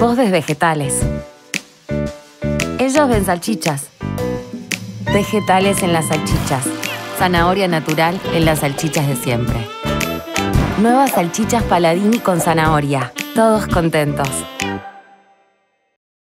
Vos vegetales. Ellos ven salchichas. Vegetales en las salchichas. Zanahoria natural en las salchichas de siempre. Nuevas salchichas Paladini con zanahoria. Todos contentos.